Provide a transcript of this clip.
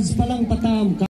Cards pa lang patam.